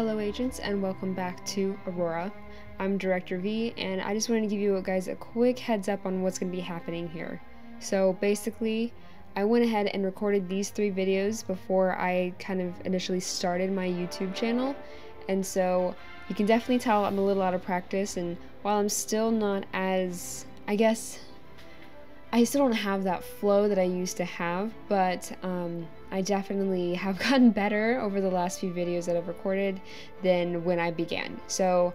Hello agents and welcome back to Aurora. I'm Director V and I just wanted to give you guys a quick heads up on what's going to be happening here. So basically, I went ahead and recorded these three videos before I kind of initially started my YouTube channel and so you can definitely tell I'm a little out of practice and while I'm still not as, I guess, I still don't have that flow that I used to have, but um, I definitely have gotten better over the last few videos that I've recorded than when I began. So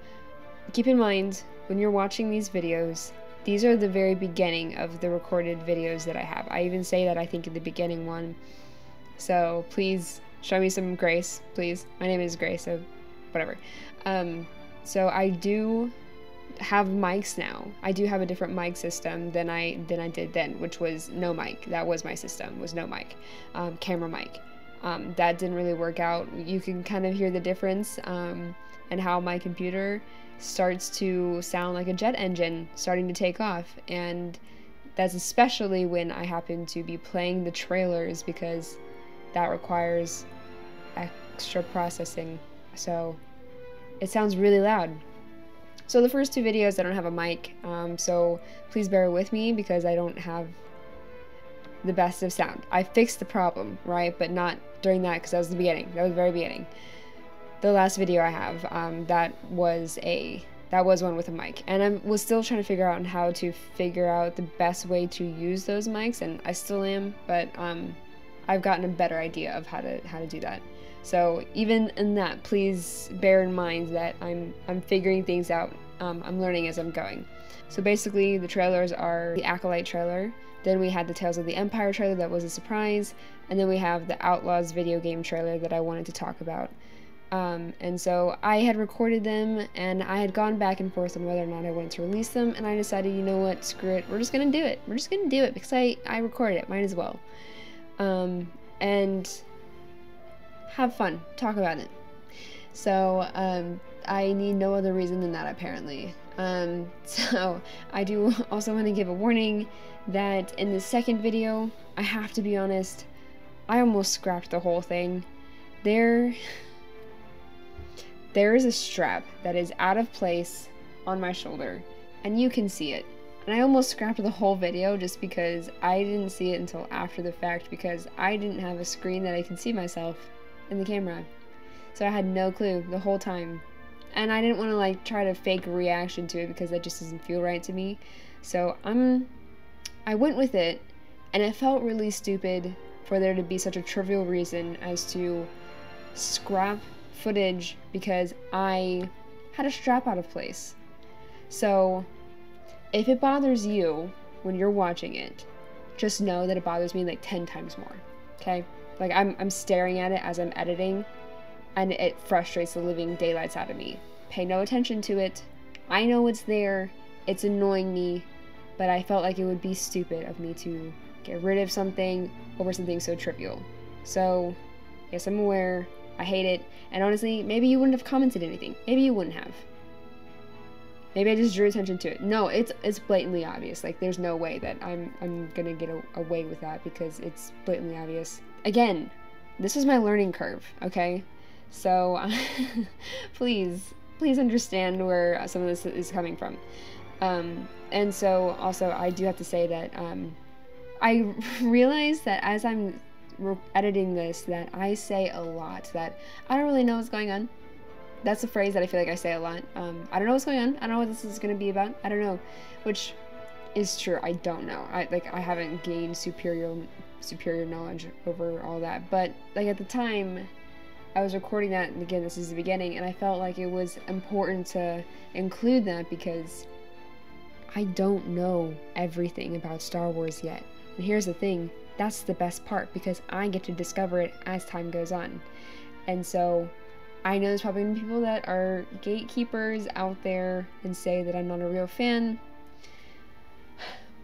keep in mind, when you're watching these videos, these are the very beginning of the recorded videos that I have. I even say that I think in the beginning one. So please show me some grace, please. My name is Grace, so whatever. Um, so I do have mics now. I do have a different mic system than I than I did then, which was no mic. That was my system. Was no mic, um, camera mic. Um, that didn't really work out. You can kind of hear the difference um, and how my computer starts to sound like a jet engine starting to take off, and that's especially when I happen to be playing the trailers because that requires extra processing. So it sounds really loud. So the first two videos I don't have a mic, um, so please bear with me because I don't have the best of sound. I fixed the problem, right? But not during that because that was the beginning. That was the very beginning. The last video I have, um, that was a that was one with a mic, and I was still trying to figure out how to figure out the best way to use those mics, and I still am, but um, I've gotten a better idea of how to how to do that. So even in that, please bear in mind that I'm I'm figuring things out. Um, I'm learning as I'm going. So basically, the trailers are the Acolyte trailer. Then we had the Tales of the Empire trailer that was a surprise, and then we have the Outlaws video game trailer that I wanted to talk about. Um, and so I had recorded them, and I had gone back and forth on whether or not I wanted to release them, and I decided, you know what, screw it, we're just gonna do it. We're just gonna do it because I I recorded it, might as well. Um, and have fun, talk about it. So um, I need no other reason than that, apparently. Um, so I do also want to give a warning that in the second video, I have to be honest, I almost scrapped the whole thing. There, there is a strap that is out of place on my shoulder, and you can see it. And I almost scrapped the whole video just because I didn't see it until after the fact because I didn't have a screen that I could see myself in the camera. So I had no clue the whole time. And I didn't want to like try to fake a reaction to it because that just doesn't feel right to me. So I'm I went with it and it felt really stupid for there to be such a trivial reason as to scrap footage because I had a strap out of place. So if it bothers you when you're watching it, just know that it bothers me like 10 times more. Okay? Like I'm I'm staring at it as I'm editing and it frustrates the living daylights out of me. Pay no attention to it. I know it's there. It's annoying me, but I felt like it would be stupid of me to get rid of something over something so trivial. So, yes, I'm aware. I hate it. And honestly, maybe you wouldn't have commented anything. Maybe you wouldn't have. Maybe I just drew attention to it. No, it's it's blatantly obvious. Like there's no way that I'm I'm gonna get a, away with that because it's blatantly obvious again, this is my learning curve, okay? So please, please understand where some of this is coming from. Um, and so also, I do have to say that um, I realize that as I'm editing this, that I say a lot that I don't really know what's going on. That's a phrase that I feel like I say a lot. Um, I don't know what's going on. I don't know what this is going to be about. I don't know, which is true. I don't know. I like I haven't gained superior superior knowledge over all that. But like at the time I was recording that and again this is the beginning and I felt like it was important to include that because I don't know everything about Star Wars yet. And here's the thing, that's the best part because I get to discover it as time goes on. And so I know there's probably people that are gatekeepers out there and say that I'm not a real fan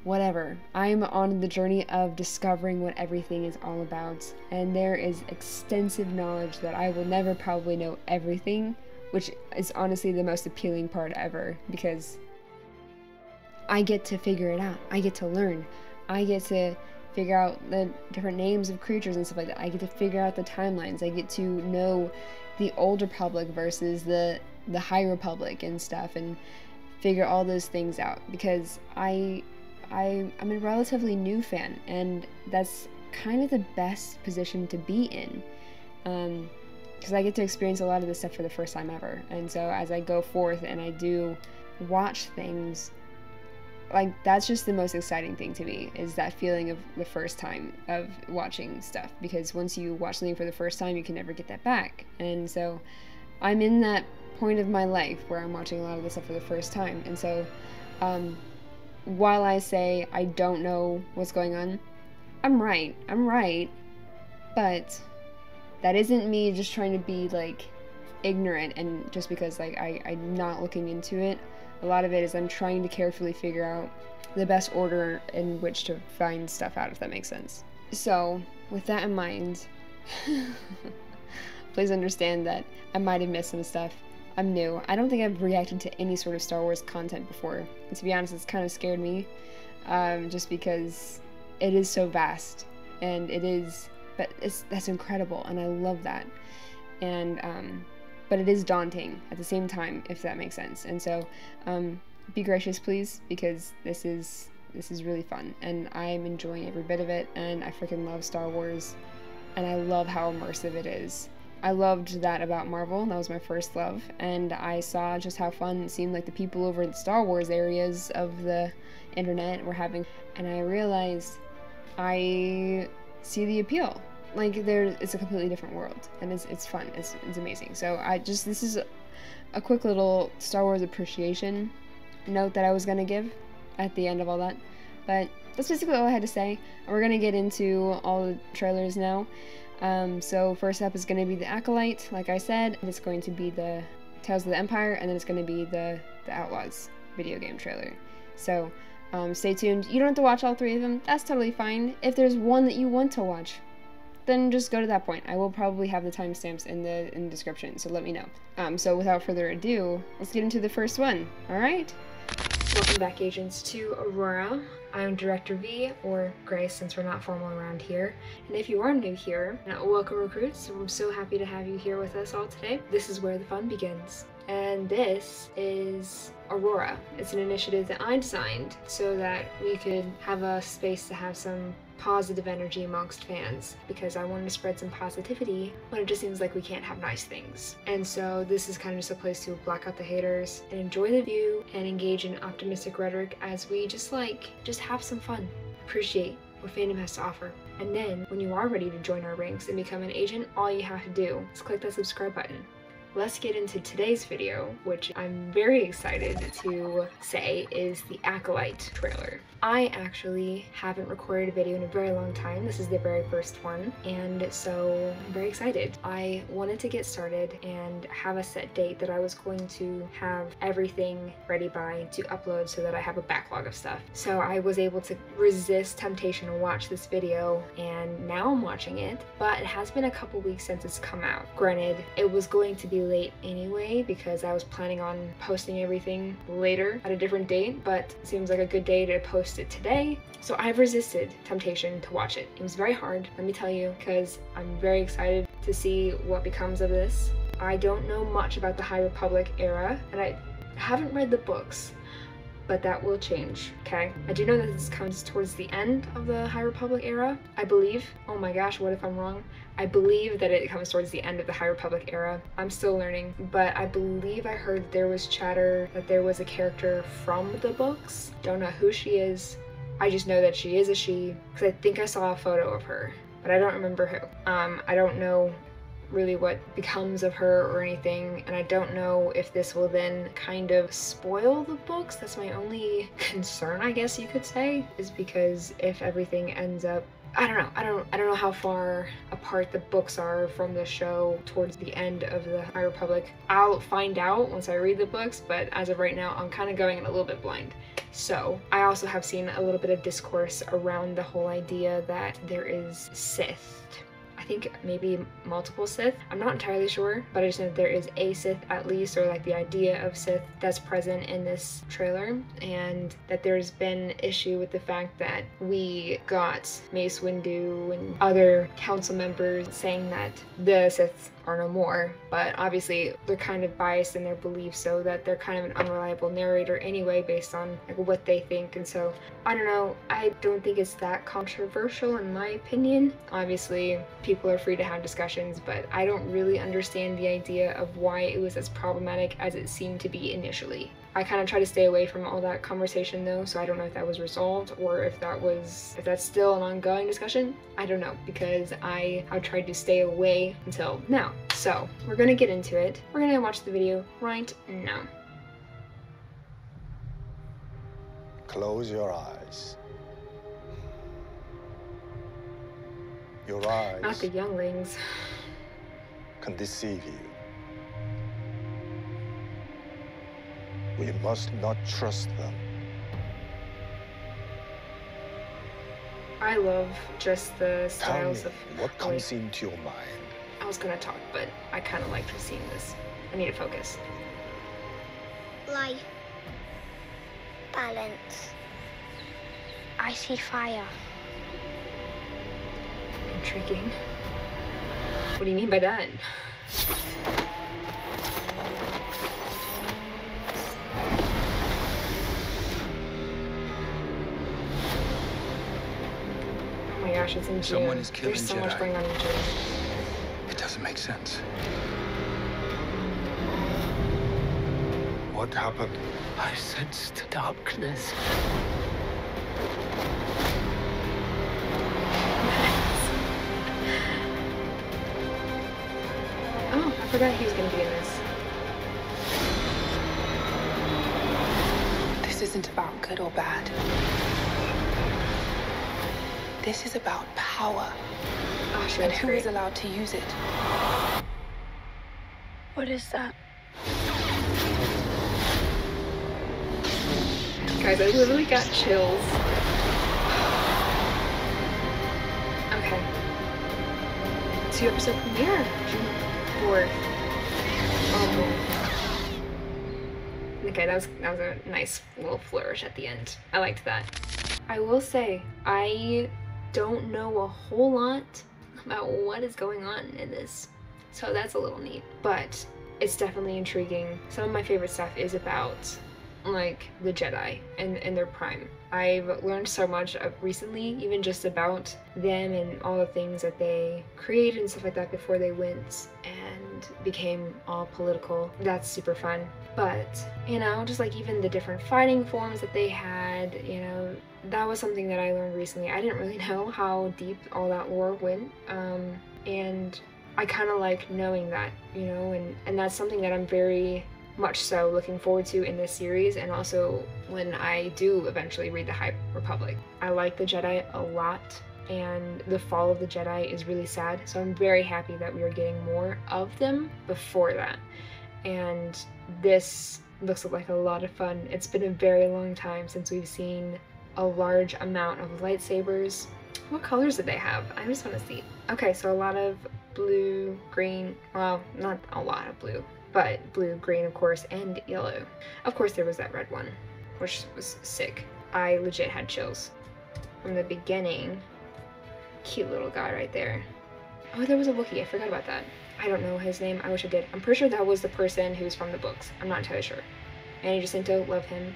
whatever. I'm on the journey of discovering what everything is all about, and there is extensive knowledge that I will never probably know everything, which is honestly the most appealing part ever because I get to figure it out. I get to learn. I get to figure out the different names of creatures and stuff like that. I get to figure out the timelines. I get to know the old Republic versus the the High Republic and stuff, and figure all those things out because I I I'm a relatively new fan, and that's kind of the best position to be in. Um, because I get to experience a lot of this stuff for the first time ever. And so as I go forth and I do watch things, like that's just the most exciting thing to me is that feeling of the first time of watching stuff because once you watch something for the first time you can never get that back and so i'm in that point of my life where i'm watching a lot of this stuff for the first time and so um, while i say i don't know what's going on i'm right i'm right but that isn't me just trying to be like ignorant and just because like I, i'm not looking into it a lot of it is I'm trying to carefully figure out the best order in which to find stuff out, if that makes sense. So, with that in mind, please understand that I might have missed some stuff. I'm new. I don't think I've reacted to any sort of Star Wars content before. And to be honest, it's kind of scared me, um, just because it is so vast, and it is, but it's that's incredible, and I love that. And um, but it is daunting at the same time, if that makes sense. And so, um, be gracious, please, because this is this is really fun, and I'm enjoying every bit of it. And I freaking love Star Wars, and I love how immersive it is. I loved that about Marvel. That was my first love, and I saw just how fun it seemed like the people over in the Star Wars areas of the internet were having, and I realized I see the appeal. Like there it's a completely different world and it's it's fun it's, it's amazing. So i just this is a, quick little star wars appreciation note that i was gonna give at the end of all that. But that's basically all i had to say. We're gonna get into all the trailers now um, so first up is going to be the acolyte like i said it's going to be the tales of the empire and then it's going to be the the outlaws video game trailer so um, stay tuned you don't have to watch all three of them that's totally fine if there's one that you want to watch then just go to that point. I will probably have the timestamps in the in the description, so let me know. Um, so without further ado, let's get into the first one. All right. Welcome back, agents, to Aurora. I'm Director V, or Grace, since we're not formal around here. And if you are new here, welcome recruits. I'm so happy to have you here with us all today. This is where the fun begins. And this is Aurora. It's an initiative that I designed so that we could have a space to have some positive energy amongst fans because I wanted to spread some positivity when it just seems like we can't have nice things. And so this is kind of just a place to black out the haters and enjoy the view and engage in optimistic rhetoric as we just like, just have some fun. Appreciate what fandom has to offer. And then, when you are ready to join our ranks and become an agent, all you have to do is click that subscribe button let's get into today's video, which I'm very excited to say is the Acolyte trailer. I actually haven't recorded a video in a very long time. This is the very first one, and so I'm very excited. I wanted to get started and have a set date that I was going to have everything ready by to upload so that I have a backlog of stuff. So I was able to resist temptation to watch this video, and now I'm watching it, but it has been a couple weeks since it's come out. Granted, it was going to be late anyway because I was planning on posting everything later at a different date, but it seems like a good day to post it today. So I've resisted temptation to watch it. It was very hard, let me tell you, because I'm very excited to see what becomes of this. I don't know much about the High Republic era, and I haven't read the books, but that will change, okay? I do know that this comes towards the end of the High Republic era, I believe. Oh my gosh, what if I'm wrong? I believe that it comes towards the end of the High Republic era. I'm still learning, but I believe I heard there was chatter that there was a character from the books. Don't know who she is. I just know that she is a she because I think I saw a photo of her, but I don't remember who. Um, I don't know really what becomes of her or anything, and I don't know if this will then kind of spoil the books. That's my only concern, I guess you could say, is because if everything ends up I don't know. I don't I don't know how far apart the books are from the show towards the end of the High Republic. I'll find out once I read the books, but as of right now, I'm kind of going in a little bit blind. So, I also have seen a little bit of discourse around the whole idea that there is Sith think maybe multiple Sith. I'm not entirely sure, but I just know that there is a Sith at least, or like the idea of Sith that's present in this trailer, and that there's been issue with the fact that we got Mace Windu and other council members saying that the Sith or no more, but obviously they're kind of biased in their beliefs, so that they're kind of an unreliable narrator anyway, based on like what they think. And so I don't know. I don't think it's that controversial in my opinion. Obviously, people are free to have discussions, but I don't really understand the idea of why it was as problematic as it seemed to be initially. I kind of try to stay away from all that conversation though, so I don't know if that was resolved or if that was if that's still an ongoing discussion. I don't know because I have tried to stay away until now. So we're gonna get into it. We're gonna watch the video right now. Close your eyes. Your eyes Not the younglings. can deceive you. We must not trust them. I love just the styles Tell me styles of what wait, comes into your mind. I was gonna talk, but I kind of liked seeing this. I need to focus. Life. Balance. I see fire. Intriguing. What do you mean by that? Gosh, it's in June. Someone is killing There's so much Jedi. going on in June. It doesn't make sense. What happened? I sensed darkness. Oh, I forgot he was gonna be in this. This isn't about good or bad. This is about power Oh, and was who great. is allowed to use it. What is that? Guys, I literally got chills. Okay. Two episode premiere, June 4th. Um, okay, that was that was a nice little flourish at the end. I liked that. I will say, I don't know a whole lot about what is going on in this. So that's a little neat. But it's definitely intriguing. Some of my favorite stuff is about like the Jedi and, and their prime. I've learned so much uh, recently, even just about them and all the things that they created and stuff like that before they went and became all political. That's super fun. But, you know, just like even the different fighting forms that they had, you know, that was something that I learned recently. I didn't really know how deep all that lore went. Um, and I kind of like knowing that, you know, and, and that's something that I'm very much so looking forward to in this series and also when I do eventually read the High Republic. I like the Jedi a lot and the fall of the Jedi is really sad, so I'm very happy that we are getting more of them before that. And this looks like a lot of fun. It's been a very long time since we've seen a large amount of lightsabers. What colors did they have? I just want to see. Okay, so a lot of blue, green, well, not a lot of blue, but blue, green, of course, and yellow. Of course, there was that red one, which was sick. I legit had chills from the beginning. Cute little guy right there. Oh, there was a Wookiee. I forgot about that. I don't know his name. I wish I did. I'm pretty sure that was the person who's from the books. I'm not entirely sure. Manny Jacinto, love him.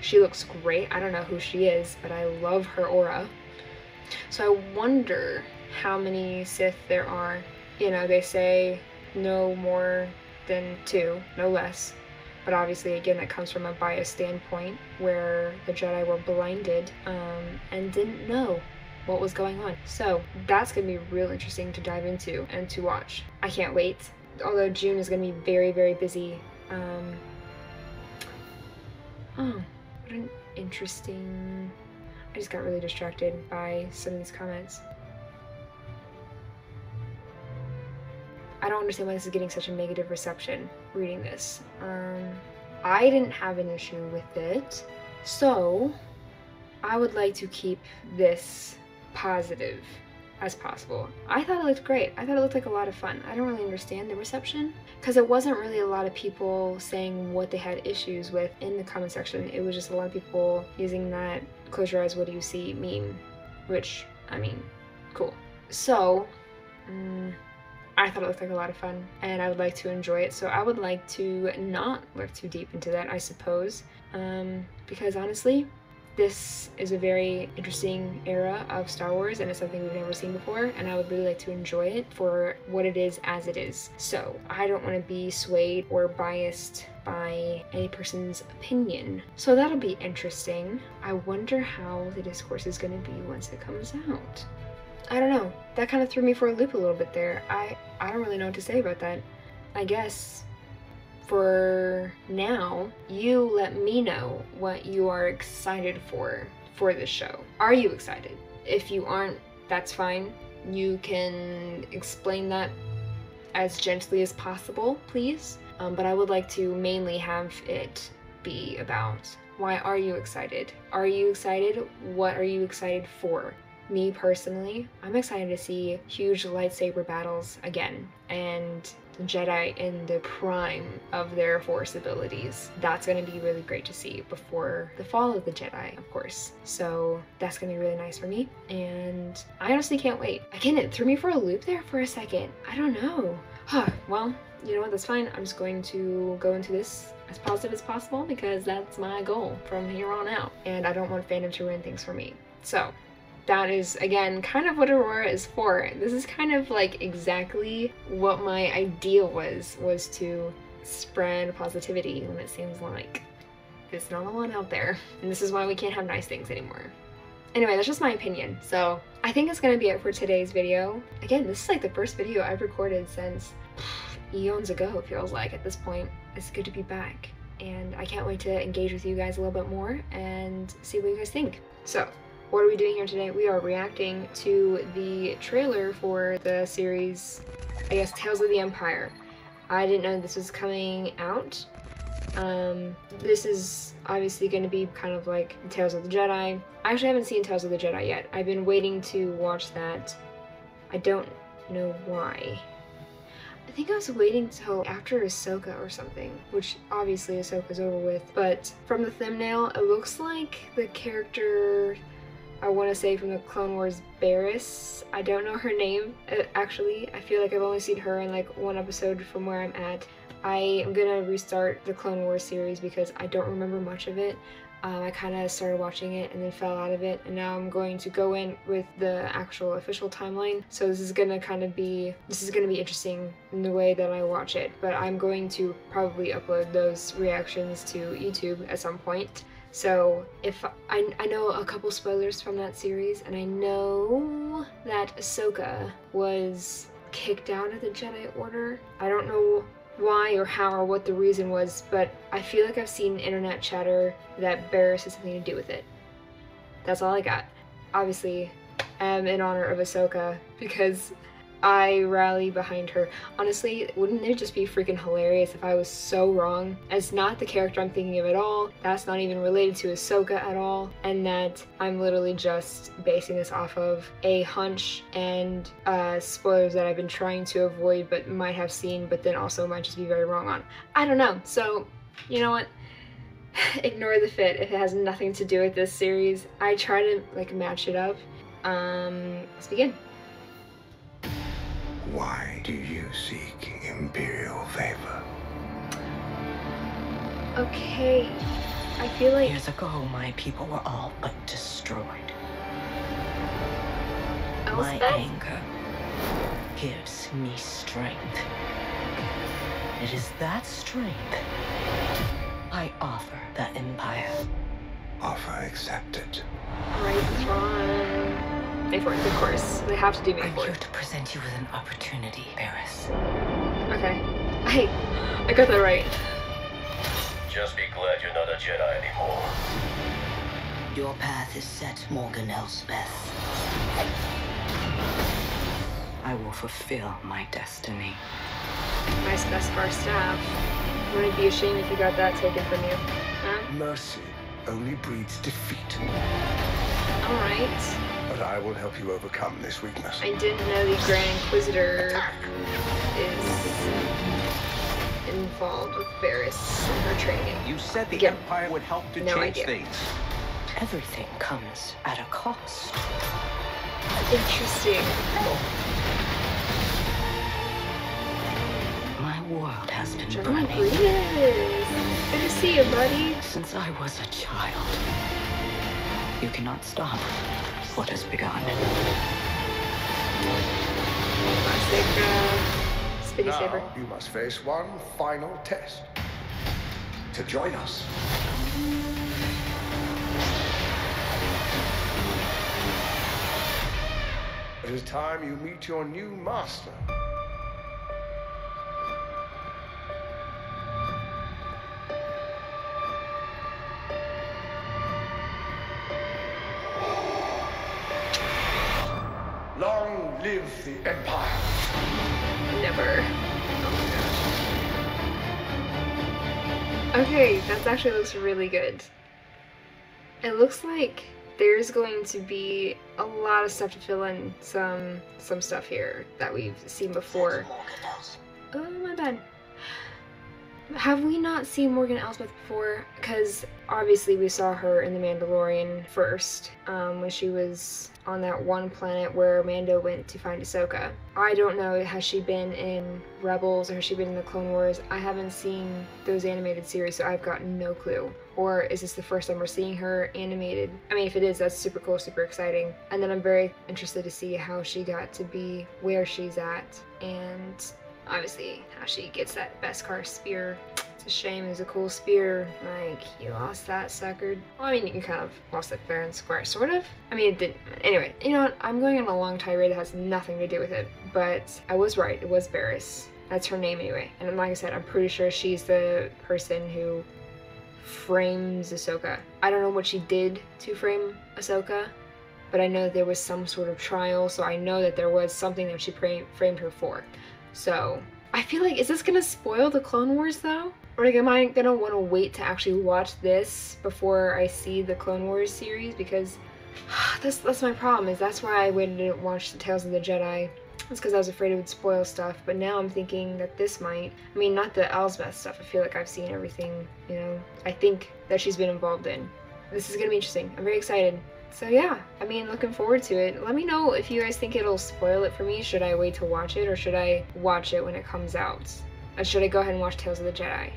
She looks great. I don't know who she is, but I love her aura. So I wonder how many Sith there are. You know, they say no more than two, no less. But obviously, again, that comes from a biased standpoint where the Jedi were blinded um, and didn't know what was going on. So that's to be real interesting to dive into and to watch. I can't wait. Although June is to be very, very busy. Um, oh, what an interesting. I just got really distracted by some of these comments. I don't understand why this is getting such a negative reception reading this. Um, I didn't have an issue with it, so I would like to keep this positive as possible. I thought it looked great. I thought it looked like a lot of fun. I don't really understand the reception because it wasn't really a lot of people saying what they had issues with in the comment section. It was just a lot of people using that close your eyes, what do you see meme, which, I mean, cool. So, mm, I thought it looked like a lot of fun and I would like to enjoy it. So I would like to not look too deep into that, I suppose. Um, because honestly, this is a very interesting era of Star Wars and it's something we've never seen before and I would really like to enjoy it for what it is as it is. So I don't want to be swayed or biased by any person's opinion. So that'll be interesting. I wonder how the discourse is going to be once it comes out. I don't know. That kind of threw me for a loop a little bit there. I I don't really know what to say about that. I guess for now, you let me know what you are excited for for this show. Are you excited? If you aren't, that's fine. You can explain that as gently as possible, please. Um, but I would like to mainly have it be about why are you excited? Are you excited? What are you excited for? Me personally, I'm excited to see huge lightsaber battles again and Jedi in the prime of their Force abilities. That's going to be really great to see before the fall of the Jedi, of course. So that's going to be really nice for me. And I honestly can't wait. Again, it threw me for a loop there for a second. I don't know. Huh, well, you know what, that's fine. I'm just going to go into this as positive as possible because that's my goal from here on out. And I don't want fandom to ruin things for me. So, that is again kind of what aurora is for. This is kind of like exactly what my idea was was to spread positivity when it seems like there's not a lot out there. And this is why we can't have nice things anymore. Anyway that's just my opinion. So i think it's gonna be it for today's video. Again this is like the first video i've recorded since eons ago it feels like at this point. It's good to be back. And i can't wait to engage with you guys a little bit more and see what you guys think. So what are we doing here today? We are reacting to the trailer for the series, I guess, Tales of the Empire. I didn't know this was coming out. Um, this is obviously going to be kind of like Tales of the Jedi. I actually haven't seen Tales of the Jedi yet. I've been waiting to watch that. I don't know why. I think I was waiting till after Ahsoka or something, which obviously Ahsoka's over with, but from the thumbnail, it looks like the character I want to say from the Clone Wars Barriss. I don't know her name, uh, actually. I feel like I've only seen her in like one episode from where I'm at. I am gonna restart the Clone Wars series because I don't remember much of it. Um, I kind of started watching it and then fell out of it, and now I'm going to go in with the actual official timeline. So this is gonna kind of be this is gonna be interesting in the way that I watch it. But I'm going to probably upload those reactions to YouTube at some point. So if I, I know a couple spoilers from that series, and I know that Ahsoka was kicked out of the Jedi Order. I don't know why or how or what the reason was, but I feel like I've seen internet chatter that Barriss has something to do with it. That's all I got. Obviously, I'm in honor of Ahsoka because I rally behind her. Honestly, wouldn't it just be freaking hilarious if I was so wrong? As not the character I'm thinking of at all, that's not even related to Ahsoka at all, and that I'm literally just basing this off of a hunch and uh, spoilers that I've been trying to avoid but might have seen, but then also might just be very wrong on. I don't know. So, you know what? Ignore the fit if it has nothing to do with this series. I try to like match it up. Um, let's begin. Why do you seek Imperial favor? Okay. I feel like Years ago, my people were all but destroyed. My Elsbeth? anger gives me strength. It is that strength I offer the Empire. Offer accepted. Right, Thrawn. Mayforth, of course. They have to do I'm here to present you with an opportunity, Barriss. Okay. Hey, I got that right. Just be glad you're not a Jedi anymore. Your path is set, Morgan Elsbeth. I will fulfill my destiny. Nice Beskar staff. Wouldn't it be a shame if you got that taken from you? Huh? Mercy only breeds defeat. Alright. But I will help you overcome this weakness. I didn't know the Grand Inquisitor Attack. is involved with Barriss and her training. You said the Again, Empire would help to no change idea. things. Everything comes at a cost. Interesting. My world has been John burning Grievous. Good to see you, buddy. since I was a child. You cannot stop what has begun. Classic uh, Saber. Now you must face one final test. To join us. It is time you meet your new master. Live the Empire. Never. Okay, that actually looks really good. It looks like there's going to be a lot of stuff to fill in some some stuff here that we've seen before. Oh my bad. Have we not seen Morgan Elsbeth before? Because obviously we saw her in The Mandalorian first, um, when she was on that one planet where Mando went to find Ahsoka. I don't know, has she been in Rebels or has she been in the Clone Wars? I haven't seen those animated series, so I've got no clue. Or is this the first time we're seeing her animated? I mean, if it is, that's super cool, super exciting. And then I'm very interested to see how she got to be where she's at and obviously how she gets that Beskar spear. It's a shame. It was a cool spear. Like, you lost that sucker. Well, I mean, you kind of lost it fair and square, sort of. I mean, it didn't. Anyway, you know what? I'm going on a long tirade that has nothing to do with it. But I was right. It was Barriss. That's her name anyway. And like I said, I'm pretty sure she's the person who frames Ahsoka. I don't know what she did to frame Ahsoka, but I know there was some sort of trial, so I know that there was something that she framed her for. So I feel like is this gonna spoil the Clone Wars though? Or like am I gonna want to wait to actually watch this before I see the Clone Wars series? Because that's that's my problem. Is that's why I waited to watch the Tales of the Jedi. It's because I was afraid it would spoil stuff. But now I'm thinking that this might. I mean, not the Elsbeth stuff. I feel like I've seen everything. You know, I think that she's been involved in. This is gonna be interesting. I'm very excited. So yeah, I mean, looking forward to it. Let me know if you guys think it'll spoil it for me. Should I wait to watch it, or should I watch it when it comes out? Or should I go ahead and watch Tales of the Jedi?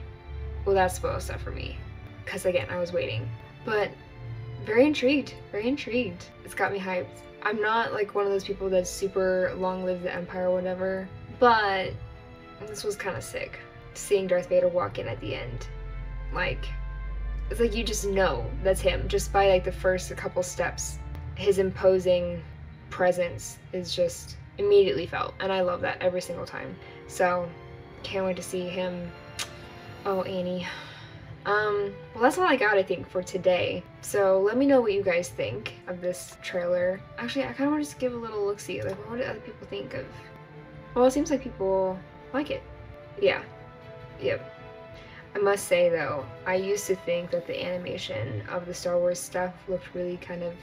Well, that spoil stuff for me? Because again, I was waiting. But very intrigued. Very intrigued. It's got me hyped. I'm not like one of those people that's super long live the Empire or whatever, but this was kind of sick. Seeing Darth Vader walk in at the end. Like, it's like you just know that's him just by like the first couple steps. His imposing presence is just immediately felt, and I love that every single time. So, can't wait to see him. Oh, Annie. Um, well, that's all I got, I think, for today. So let me know what you guys think of this trailer. Actually, I kind of want to just give a little look-see. Like, what do other people think of? Well, it seems like people like it. Yeah. Yep. I must say, though, I used to think that the animation of the Star Wars stuff looked really kind of,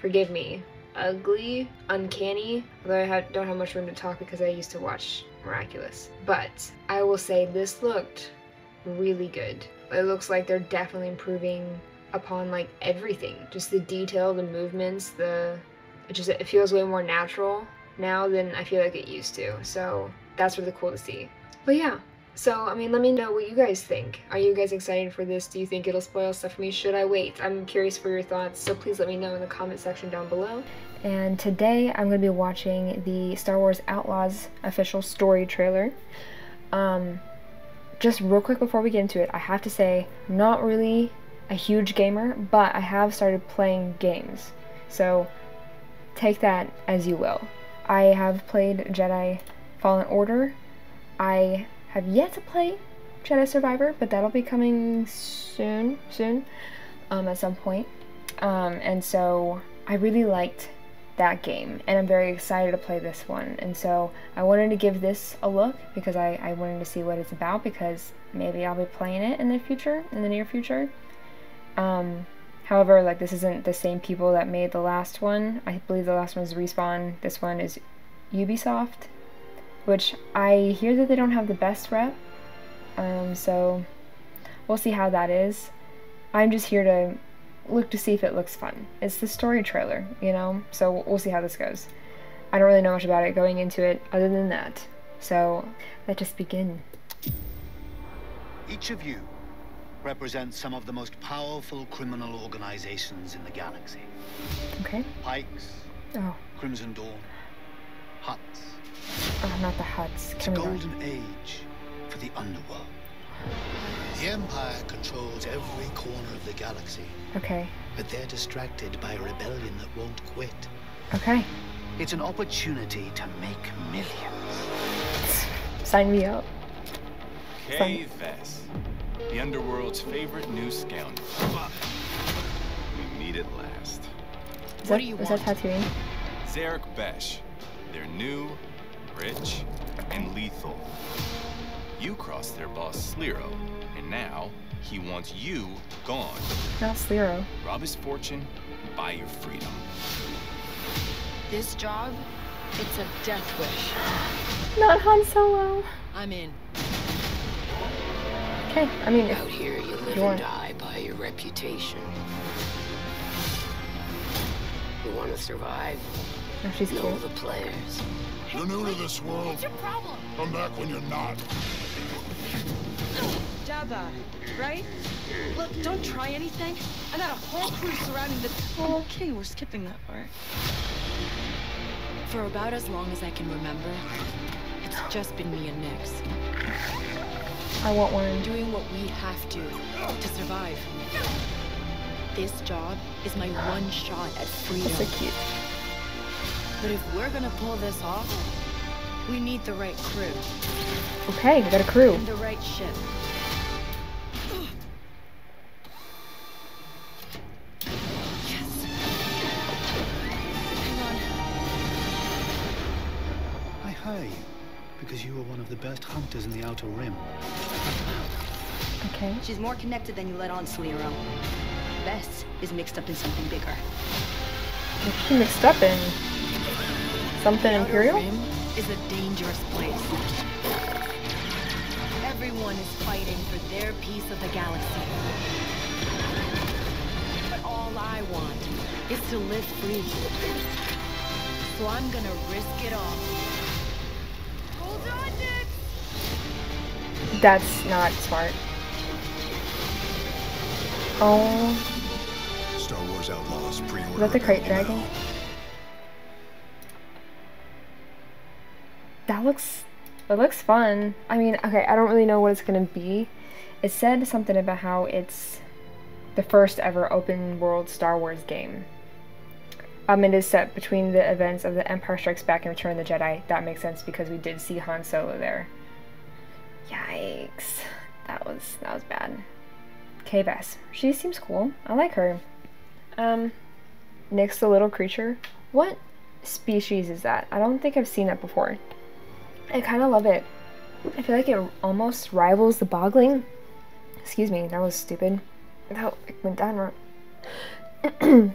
forgive me, ugly, uncanny. Although I have, don't have much room to talk because I used to watch Miraculous. But I will say this looked really good. It looks like they're definitely improving upon like everything. Just the detail, the movements, the it just it feels way more natural now than I feel like it used to. So that's really cool to see. But yeah. So I mean let me know what you guys think. Are you guys excited for this? Do you think it'll spoil stuff for me? Should I wait? I'm curious for your thoughts, so please let me know in the comment section down below. And today I'm going to be watching the Star Wars Outlaws official story trailer. Um, just real quick before we get into it, I have to say, not really a huge gamer, but I have started playing games. So take that as you will. I have played Jedi Fallen Order. I have yet to play Jedi Survivor, but that'll be coming soon, soon, um, at some point. Um, and so I really liked that game and I'm very excited to play this one. And so I wanted to give this a look because I, I wanted to see what it's about because maybe I'll be playing it in the future in the near future. Um, however like this isn't the same people that made the last one. I believe the last one is Respawn. This one is Ubisoft which I hear that they don't have the best rep um, so we'll see how that is I'm just here to look to see if it looks fun. It's the story trailer, you know? So we'll see how this goes. I don't really know much about it going into it other than that. So let's just begin. Each of you represents some of the most powerful criminal organizations in the galaxy. Okay. Pikes, Oh, Crimson Dawn, Hutts. Oh not the Hutts. It's a Come on. golden age for the underworld. The Empire controls every corner of the galaxy, Okay. but they're distracted by a rebellion that won't quit. Okay. It's an opportunity to make millions. Sign me up. Kay Vess, the underworld's favorite new scoundrel. We meet at last. Is that, is that Tatooine? Zerek Besh. They're new, rich, and lethal. You crossed their boss Sliro, and now he wants you gone. Not Sliro. Rob his fortune and buy your freedom. This job, it's a death wish. Not Han Solo. I'm in. Okay. I mean, Out here, you live you want- and die by your reputation. You want to survive. Oh, she's know cool. the players. You're new to this world. What's your problem? Come back when you're not. Jabba, right? Look, don't try anything. I got a whole crew surrounding the. Oh, okay, we're skipping that part. For about as long as I can remember, it's just been me and Nix. I want one. Doing what we have to to survive. This job is my one shot at freedom. That's so cute. But if we're gonna pull this off, we need the right crew Okay, we got a crew. and the right ship. I hire you because you are one of the best hunters in the Outer Rim. Okay. She's more connected than you let on, Sliro. Vess is mixed up in something bigger. What's she mixed up in? Something Imperial? Rim is a dangerous place. Everyone is fighting for their piece of the galaxy. But all I want is to live free. So I'm gonna risk it all. Hold on, Nick! That's not smart. Oh, Star Wars Outlaws pre-order. is that the krayt dragon? That looks, it looks fun. I mean, okay, I don't really know what it's gonna be. It said something about how it's the first ever open world Star Wars game. Um, it is set between the events of The Empire Strikes Back and Return of the Jedi. That makes sense because we did see Han Solo there. Yikes. That was that was bad. Kay Vess. She seems cool. I like her. Um Nix the little creature. What species is that? I don't think I've seen that before. I kinda love it. I feel like it almost rivals the bogling. Excuse me, that was stupid. That went down wrong.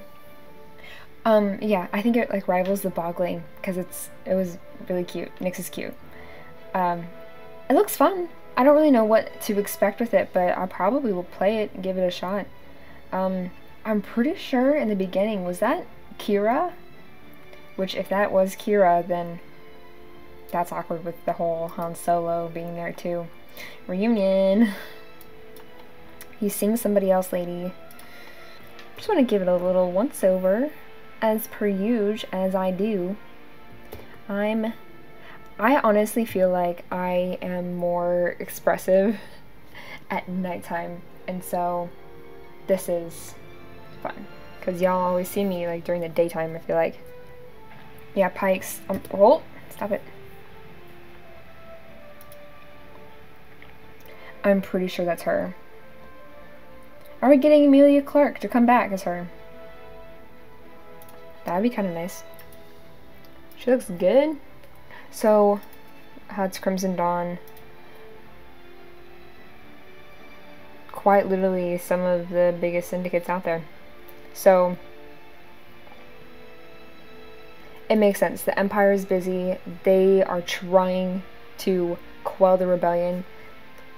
um, yeah, I think it like rivals the bogling because it's it was really cute. Nix is cute. Um, it looks fun. I don't really know what to expect with it, but I probably will play it and give it a shot. Um, I'm pretty sure in the beginning was that Qi'ra, which if that was Qi'ra, then that's awkward with the whole Han Solo being there too. Reunion. You sing somebody else, lady. Just want to give it a little once over, as per usual, as I do. I'm. I honestly feel like I am more expressive at nighttime, and so this is fun. Because y'all always see me like during the daytime, I feel like. Yeah, Pikes. Um, oh, stop it. I'm pretty sure that's her. Are we getting Emilia Clarke to come back as her? That'd be kind of nice. She looks good. So, that's Crimson Dawn. Quite literally some of the biggest syndicates out there. So, it makes sense. The Empire is busy. They are trying to quell the rebellion.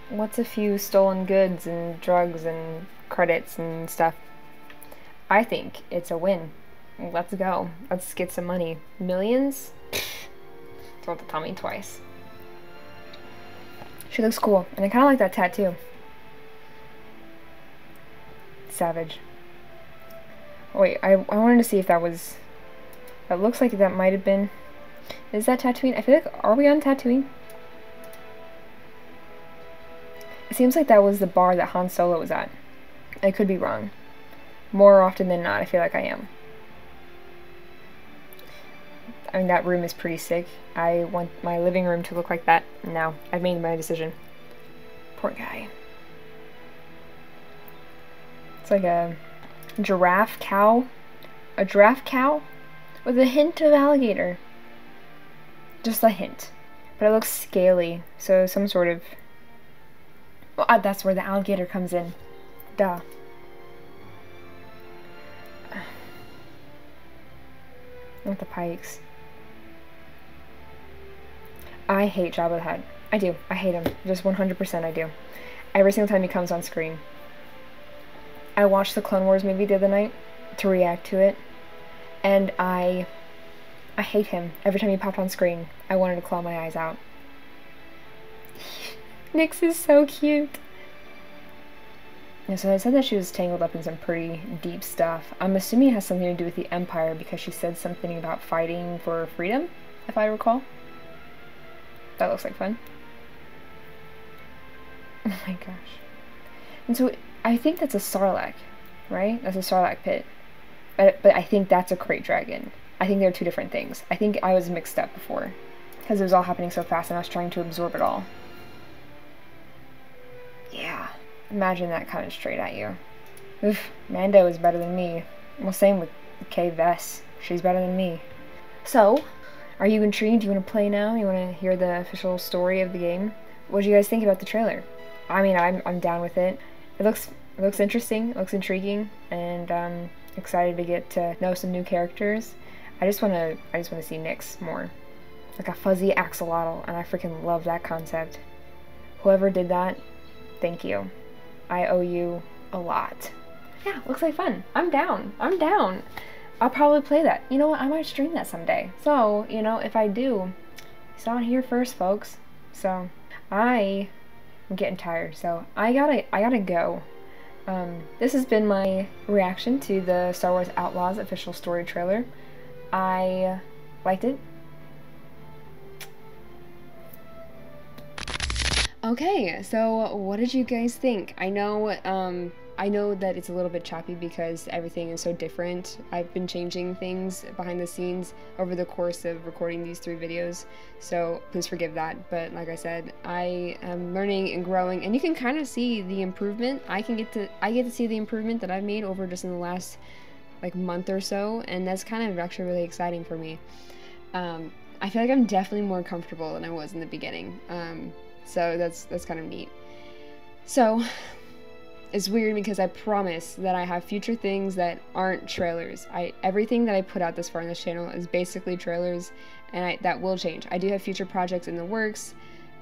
What's a few stolen goods and drugs and credits and stuff? I think it's a win. Let's go. Let's get some money. Millions? Don't tell me twice. She looks cool, and I kind of like that tattoo. Savage. Wait, I, I wanted to see if that was... That looks like that might have been... Is that Tatooine? I feel like... Are we on Tatooine? Seems like that was the bar that Han Solo was at. I could be wrong. More often than not, I feel like I am. I mean, that room is pretty sick. I want my living room to look like that. Now, I've made my decision. Poor guy. It's like a giraffe cow. A giraffe cow with a hint of alligator. Just a hint. But it looks scaly, so some sort of... Uh, that's where the alligator comes in. Duh. Not the Pykes. I hate Jabba the Hutt. I do. I hate him. Just 100% I do. Every single time he comes on screen. I watched the Clone Wars movie the other night to react to it, and I I hate him. Every time he popped on screen, I wanted to claw my eyes out. Nix is so cute. Yeah, so I said that she was tangled up in some pretty deep stuff. I'm assuming it has something to do with the Empire because she said something about fighting for freedom, if I recall. That looks like fun. Oh my gosh. And so I think that's a Sarlacc, right? That's a Sarlacc pit. But, but I think that's a krayt dragon. I think they're two different things. I think I was mixed up before. Because it was all happening so fast and I was trying to absorb it all. Yeah. Imagine that coming straight at you. Oof, Mando is better than me. Well, same with Kay Vess. She's better than me. So, are you intrigued? Do you want to play now? You want to hear the official story of the game? What do you guys think about the trailer? I mean, I'm, I'm down with it. It looks it looks interesting, it looks intriguing, and I'm excited to get to know some new characters. I just want to I just want to see Nix more. Like a fuzzy axolotl, and I freaking love that concept. Whoever did that, thank you. I owe you a lot. Yeah, looks like fun. I'm down. I'm down. I'll probably play that. You know what? I might stream that someday. So, you know, if I do, it's not here first, folks. So, I am getting tired. So, I gotta, I gotta go. Um, this has been my reaction to the Star Wars Outlaws official story trailer. I liked it. Okay, so what did you guys think? I know, um, I know that it's a little bit choppy because everything is so different. I've been changing things behind the scenes over the course of recording these three videos, so please forgive that. But like I said, I am learning and growing, and you can kind of see the improvement. I can get to, I get to see the improvement that I've made over just in the last like month or so, and that's kind of actually really exciting for me. Um, I feel like I'm definitely more comfortable than I was in the beginning. Um, so that's that's kind of neat. So it's weird because I promise that I have future things that aren't trailers. I everything that I put out this far on this channel is basically trailers, and I, that will change. I do have future projects in the works.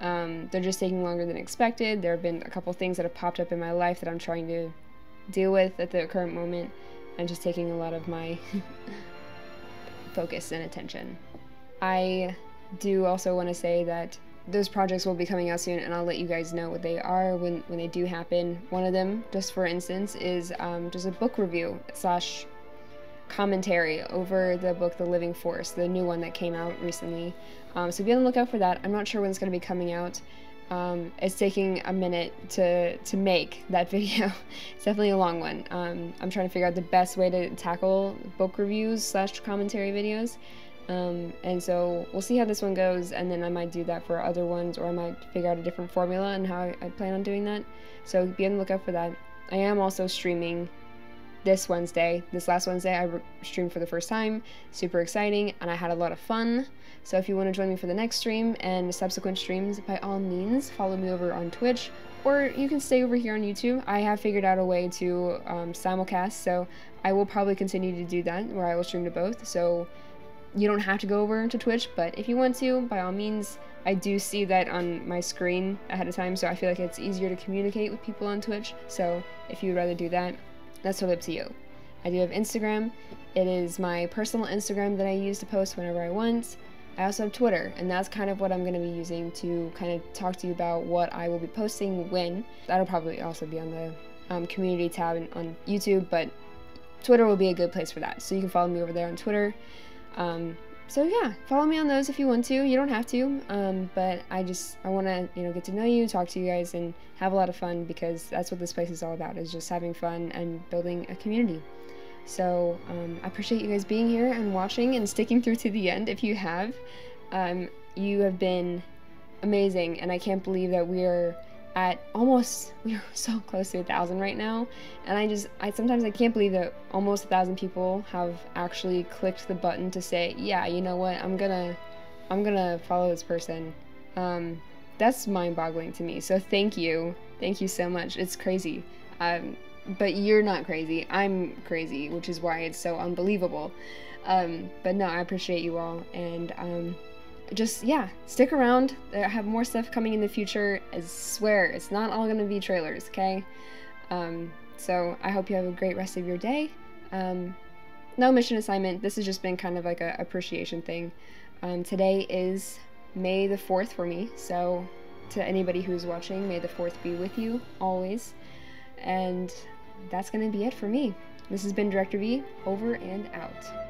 Um, they're just taking longer than expected. There have been a couple things that have popped up in my life that I'm trying to deal with at the current moment, and just taking a lot of my focus and attention. I do also want to say that those projects will be coming out soon and I'll let you guys know what they are when, when they do happen. One of them, just for instance, is um, just a book review slash commentary over the book The Living Force, the new one that came out recently. Um, so be on the lookout for that. I'm not sure when it's going to be coming out. Um, it's taking a minute to, to make that video. it's definitely a long one. Um, I'm trying to figure out the best way to tackle book reviews slash commentary videos. Um, and so we'll see how this one goes, and then I might do that for other ones, or I might figure out a different formula and how I, I plan on doing that. So be on the lookout for that. I am also streaming this Wednesday. This last Wednesday, I streamed for the first time. Super exciting, and I had a lot of fun. So if you want to join me for the next stream and subsequent streams, by all means, follow me over on Twitch, or you can stay over here on YouTube. I have figured out a way to um, simulcast, so I will probably continue to do that, where I will stream to both. So you don't have to go over to Twitch, but if you want to, by all means, I do see that on my screen ahead of time, so I feel like it's easier to communicate with people on Twitch. So if you would rather do that, that's totally up to you. I do have Instagram. It is my personal Instagram that I use to post whenever I want. I also have Twitter, and that's kind of what I'm going to be using to kind of talk to you about what I will be posting when. That'll probably also be on the um, community tab on YouTube, but Twitter will be a good place for that. So you can follow me over there on Twitter. Um, so yeah, follow me on those if you want to. You don't have to, um, but I just I want to you know get to know you, talk to you guys, and have a lot of fun because that's what this place is all about is just having fun and building a community. So um, I appreciate you guys being here and watching and sticking through to the end if you have. Um, you have been amazing, and I can't believe that we're at almost we're so close to a thousand right now. And i just i sometimes i can't believe that almost a thousand people have actually clicked the button to say yeah you know what? I'm gonna i'm gonna follow this person. Um that's mind-boggling to me. So thank you. Thank you so much. It's crazy. Um but you're not crazy. I'm crazy which is why it's so unbelievable. Um but no i appreciate you all. And um just yeah, stick around. I have more stuff coming in the future. I swear it's not all gonna be trailers, okay? Um, so I hope you have a great rest of your day. Um, no mission assignment. This has just been kind of like a appreciation thing. Um, today is May the 4th for me, so to anybody who's watching, may the 4th be with you always. And that's gonna be it for me. This has been Director V, over and out.